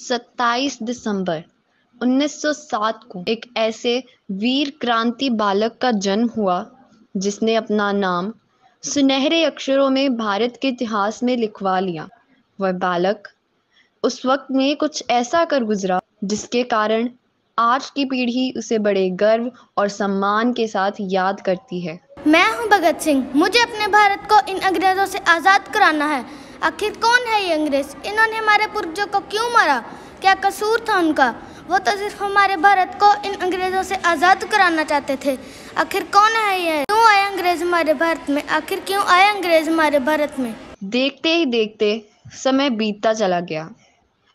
27 दिसंबर 1907 को एक ऐसे वीर क्रांति बालक का जन्म हुआ, जिसने अपना नाम सुनहरे अक्षरों में भारत के इतिहास में लिखवा लिया। वह बालक उस वक्त में कुछ ऐसा कर गुजरा, जिसके कारण आज की पीढ़ी उसे बड़े गर्व और सम्मान के साथ याद करती है। मैं हूँ भगत सिंह। मुझे अपने भारत को इन अंग्रेज़ों से आज़ाद कराना है। आखिर कौन है ये अंग्रेज़? इन्होंने हमारे पूर्वजों को क्यों मारा? क्या कसूर था उनका? वो तो सिर्फ़ हमारे भारत को इन अंग्रेज़ों से आज़ाद कराना चाहते थे। आखिर कौन है ये? क्यों आए अंग्रेज़ हमारे भारत में? आखिर क्यों आए अंग्रेज़ हमारे भारत में? देखते ही देखते समय बीतता चला गया।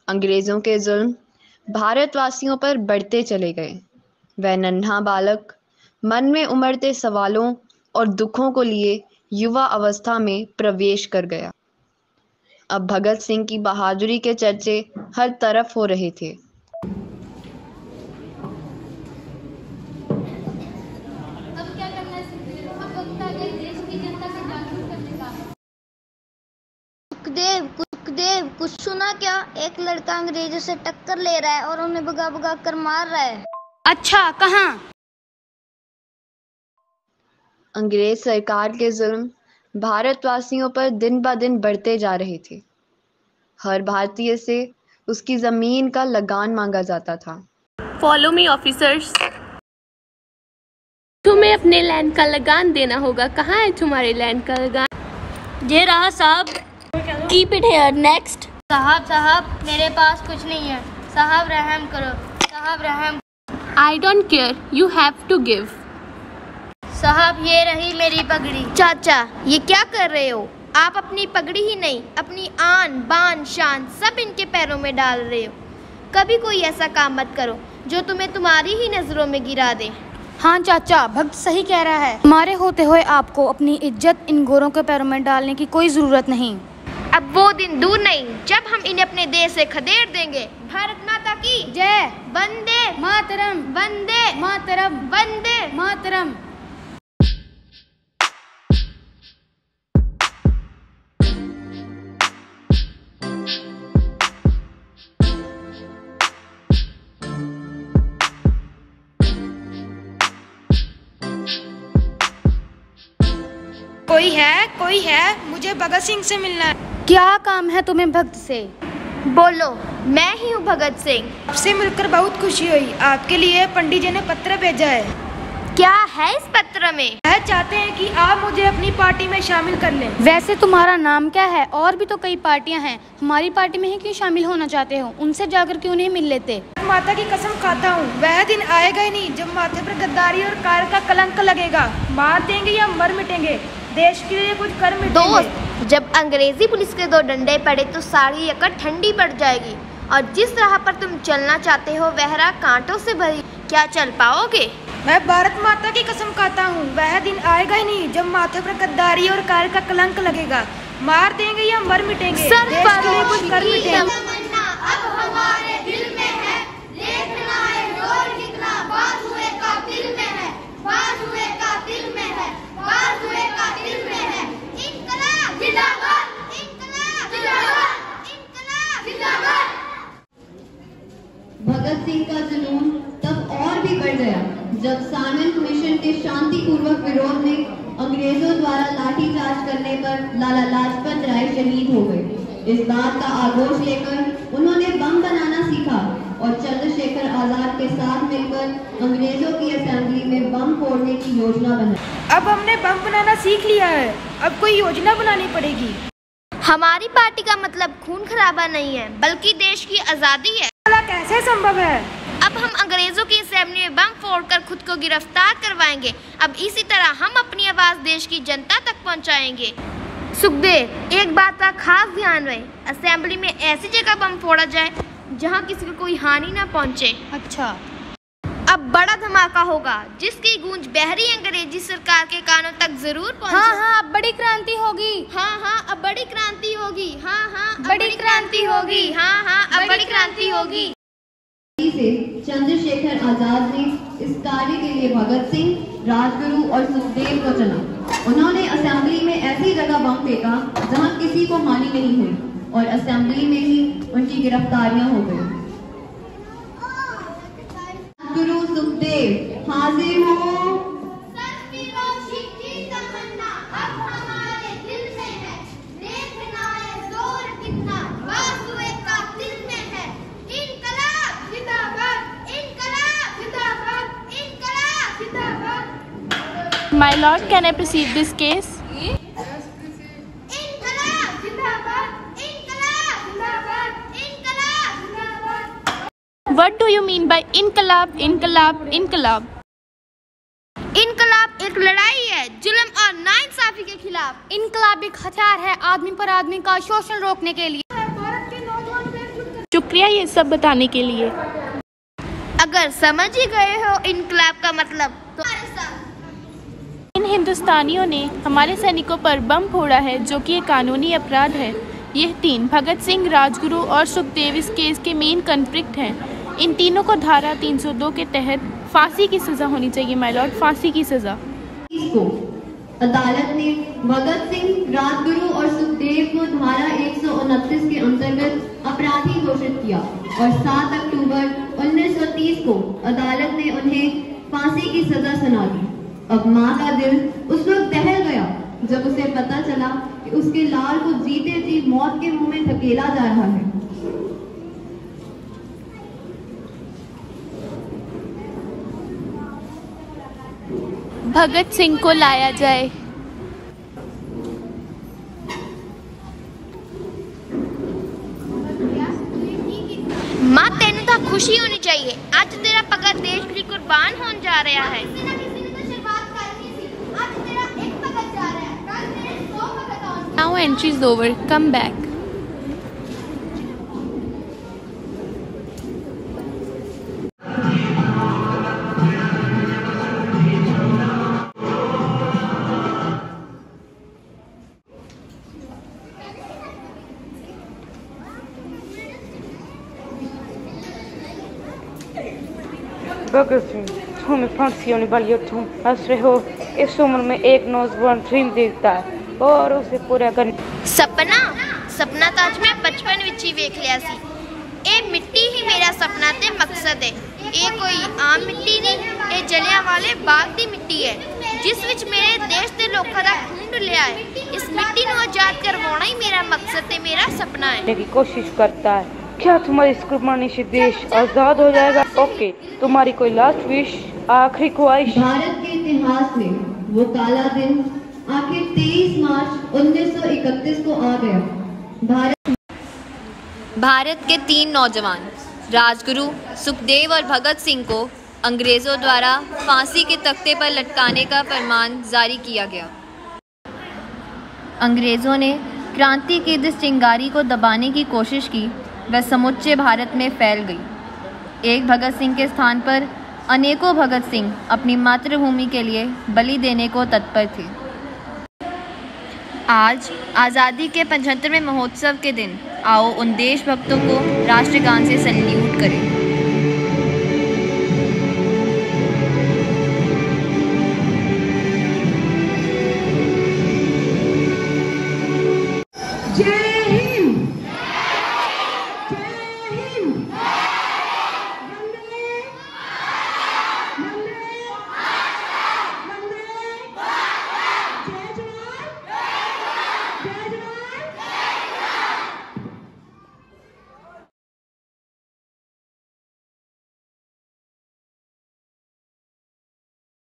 अंग्रेज़ों के जुल्म भारतवासियों पर बढ़ते चले गए। वह नन्हा बालक मन में उमड़ते सवालों और दुखों को लिए युवा अवस्था में प्रवेश कर गया। अब भगत सिंह की बहादुरी के चर्चे हर तरफ़ हो रहे थे। अब क्या करना है अब वक्त आ गया देश की जनता को जागरूक करने का। सुखदेव सुखदेव कुछ सुना क्या? एक लड़का अंग्रेज़ों से टक्कर ले रहा है और उन्हें भगा भगा कर मार रहा है। अच्छा कहाँ? अंग्रेज़ सरकार के जुल्म भारतवासियों पर दिन ब दिन बढ़ते जा रहे थे। हर भारतीय से उसकी ज़मीन का लगान मांगा जाता था। फॉलो मी ऑफिसर्स तुम्हें अपने लैंड का लगान देना होगा। कहाँ है तुम्हारे लैंड का लगान? ये रहा साहब। कीप इट हेयर नेक्स्ट साहब साहब मेरे पास कुछ नहीं है। साहब रहम करो। साहब रहम I don't care you have to give साहब ये रही मेरी पगड़ी। चाचा ये क्या कर रहे हो? आप अपनी पगड़ी ही नहीं अपनी आन बान शान सब इनके पैरों में डाल रहे हो। कभी कोई ऐसा काम मत करो जो तुम्हें तुम्हारी ही नज़रों में गिरा दे। हाँ चाचा भक्त सही कह रहा है। हमारे होते हुए आपको अपनी इज़्ज़त इन गोरों के पैरों में डालने की कोई ज़रूरत नहीं। अब वो दिन दूर नहीं जब हम इन्हें अपने देश से खदेड़ देंगे। भारत माता की। जय। वंदे। मातरम। वंदे। मातरम। वंदे। मातरम। कोई है कोई है मुझे भगत सिंह से मिलना है। क्या काम है तुम्हें भक्त से? बोलो मैं ही हूँ भगत सिंह। आपसे मिलकर बहुत खुशी हुई। आपके लिए पंडित जी ने पत्र भेजा है। क्या है इस पत्र में? वह चाहते हैं कि आप मुझे अपनी पार्टी में शामिल कर लें। वैसे तुम्हारा नाम क्या है? और भी तो कई पार्टियाँ हैं। हमारी पार्टी में ही क्यों शामिल होना चाहते हो? उनसे जाकर क्यों नहीं मिल लेते? माता की कसम खाता हूँ। वह दिन आएगा ही नहीं जब माथे पर गद्दारी और कार का कलंक लगेगा। मार देंगे या मर मिटेंगे? देश के लिए कुछ कर मिटेंगे दोस्त जब अंग्रेज़ी पुलिस के दो डंडे पड़े तो सारी यकड़ ठंडी पड़ जाएगी। और जिस राह पर तुम चलना चाहते हो वह राह कांटों से भरी। क्या चल पाओगे? मैं भारत माता की कसम खाता हूँ। वह दिन आएगा ही नहीं जब माथे पर गद्दारी और कार का कलंक लगेगा। मार देंगे या मर मिटेंगे सर देश के लिए कुछ कर मिटेंगे। अब हमारे दिल में है। देखना है ज़ोर कितना? बाजुए का दिल में है बाजुए का दिल में है बाजुए का दिल में है इनकलाब जिंदाबाद इनकलाब जिंदाबाद इनकलाब जिंदाबाद भगत सिंह का जुनून तब और भी बढ़ गया जब साइमन कमीशन के शांतिपूर्वक विरोध में अंग्रेज़ों द्वारा लाठीचार्ज करने पर लाला लाजपत राय शहीद हो गए। इस बात का आगोश लेकर उन्होंने बम बनाना सीखा और चंद्रशेखर आज़ाद के साथ मिलकर अंग्रेज़ों की असेंबली में बम फोड़ने की योजना बनाई अब हमने बम बनाना सीख लिया है। अब कोई योजना बनानी पड़ेगी। हमारी पार्टी का मतलब खून खराबा नहीं है बल्कि देश की आज़ादी है। कैसे संभव है? अब हम अंग्रेज़ों की असेंबली में बम फोड़कर खुद को गिरफ़्तार करवाएँगे। अब इसी तरह हम अपनी आवाज़ देश की जनता तक पहुंचाएँगे। सुखदेव एक बात का खास ध्यान रहे। असेंबली में ऐसी जगह बम फोड़ा जाए जहाँ किसी को कोई हानि ना पहुँचे। अच्छा। अब बड़ा धमाका होगा जिसकी गूंज बहरी अंग्रेज़ी सरकार के कानों तक ज़रूर पहुँचे। हाँ हाँ अब बड़ी क्रांति होगी। हाँ हाँ अब बड़ी क्रांति होगी। हाँ हाँ बड़ी क्रांति होगी। हाँ हाँ अब बड़ी क्रांति होगी। से चंद्रशेखर आज़ाद ने इस कार्य के लिए भगत सिंह, राजगुरु और सुखदेव को चुना। उन्होंने असेंबली में ऐसी जगह बम फेंका जहाँ किसी को हानि नहीं हुई और असेंबली में ही उनकी गिरफ्तारियाँ हो गई। राजगुरु, सुखदेव, हाजिर हो फिरोजी की तमन्ना अब हमारे दिल में है देखना है ज़ोर कितना बाजुए का दिल में है इनकलाब जिंदाबाद इनकलाब जिंदाबाद इनकलाब जिंदाबाद My lord, can I proceed this case? इनकलाब इनकलाब इनकलाब What do you mean by inqilab, inqilab, inqilab? इनकलाब एक लड़ाई है जुल्म और नाइंसाफी के खिलाफ इनकलाब एक हथियार है आदमी पर आदमी का शोषण रोकने के लिए शुक्रिया ये सब बताने के लिए अगर समझ ही गए हो इनकलाब का मतलब तो हिंदुस्तानियों ने हमारे सैनिकों पर बम फोड़ा है, जो कि एक कानूनी अपराध है। यह तीन भगत सिंह, राजगुरु और सुखदेव इस केस के मेन कन्फ्लिक्ट हैं। इन तीनों को धारा 302 के तहत फांसी की सज़ा होनी चाहिए माय लॉर्ड फांसी की सज़ा। अदालत ने भगत सिंह, राजगुरु और सुखदेव को धारा एक सौ उनतीस के अंतर्गत अपराधी घोषित किया और 7 अक्टूबर 1930 को अदालत ने उन्हें फांसी की सजा सुना दी। अब माँ का दिल उस वक्त दहल गया, जब उसे पता चला कि उसके लाल को जीते जी मौत के मुँह में धकेला जा रहा है। भगत सिंह को लाया जाए। माँ, तेन तो खुशी होनी चाहिए। आज तेरा भगत देश के कुर्बान होने जा रहा है किसी न किसी ने तो शुरुआत करनी थी आज तेरा एक भगत जा रहा है कल तेरे सौ entry is over come back तुम्हें फांसी होने वाली हो तुम हंस रहे हो इस उम्र में एक नौजवान ड्रीम देखता है और उसे पूरा करने सपना सपना ਤਾਂ ਅੱਜ ਮੈਂ ਬਚਪਨ ਵਿੱਚ ਹੀ ਵੇਖ ਲਿਆ ਸੀ ਇਹ ਮਿੱਟੀ ਹੀ ਮੇਰਾ ਸੁਪਨਾ ਤੇ ਮਕਸਦ ਹੈ ਇਹ ਕੋਈ ਆਮ ਮਿੱਟੀ ਨਹੀਂ ਇਹ ਜਲਿਆਂ ਵਾਲੇ ਬਾਗ ਦੀ ਮਿੱਟੀ ਹੈ ਜਿਸ ਵਿੱਚ ਮੇਰੇ ਦੇਸ਼ ਦੇ ਲੋਕਾਂ ਦਾ ਖੂਨ ਡੁੱਲਿਆ ਹੈ ਇਸ ਮਿੱਟੀ ਨੂੰ ਆਜ਼ਾਦ ਕਰਵਾਉਣਾ ਹੀ ਮੇਰਾ ਮਕਸਦ ਤੇ ਮੇਰਾ ਸੁਪਨਾ ਹੈ की कोशिश करता है क्या तुम्हारी इस कुर्बानी से देश आजाद हो जाएगा ओके तुम्हारी कोई लास्ट विश आखिरी ख्वाहिश भारत के इतिहास में वो काला दिन आखिर 23 मार्च 1931 को आ गया। भारत भारत के तीन नौजवान, राजगुरु, सुखदेव और भगत सिंह को अंग्रेज़ों द्वारा फांसी के तख्ते पर लटकाने का फरमान जारी किया गया। अंग्रेज़ों ने क्रांति की जिस चिंगारी को दबाने की कोशिश की, वह समुच्चे भारत में फैल गई। एक भगत सिंह के स्थान पर अनेकों भगत सिंह अपनी मातृभूमि के लिए बलि देने को तत्पर थे। आज आज़ादी के पचहत्तरवें महोत्सव के दिन आओ उन देशभक्तों को राष्ट्रगान से सल्यूट करें।